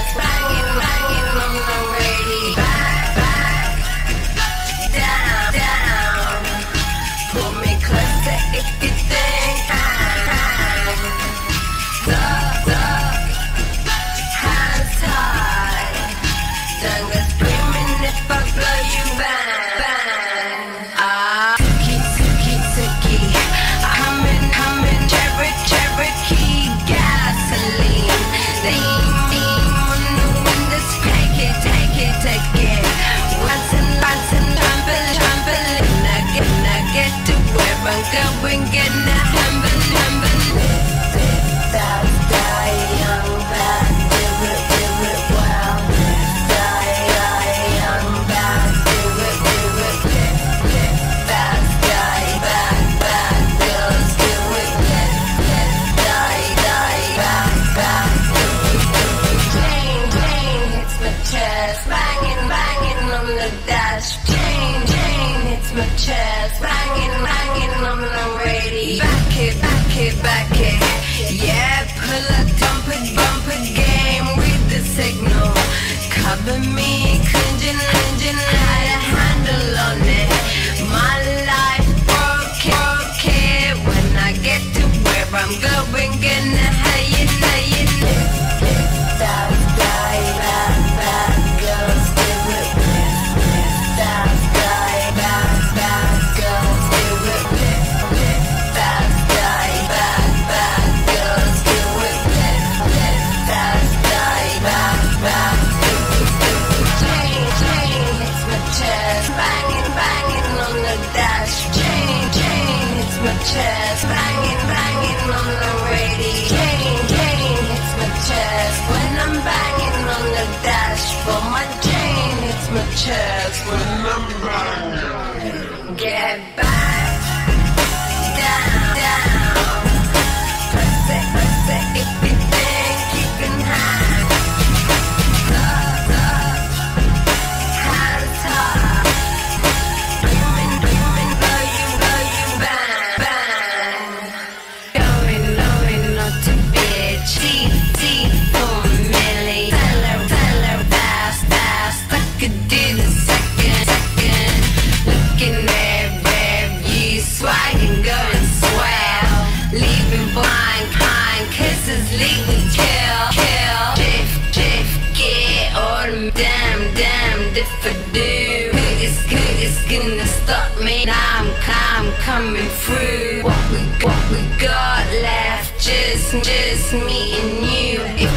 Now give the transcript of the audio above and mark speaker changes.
Speaker 1: That's right. the dash. Ding, ding, hits my chest. Banging, banging on the radio. Back it, back it, back it. Yeah, pull a dump it, dump game. with the signal. Cover me, cringing, cringing. Had a handle on it. My life broke, broke it. When I get to where I'm going, gonna back. Leaving blind, kisses leave me kill, kill. Get all damn, damn do. It's, it's gonna stop me. I'm, I'm coming through. What we, what we got left? Just, just me and you. If